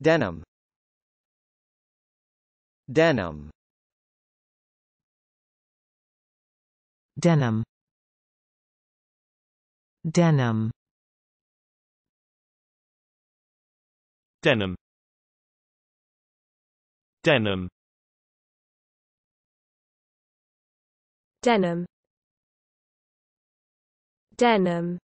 Denim. Denim. denim. Denim. Denim. Denim. Denim. Denim.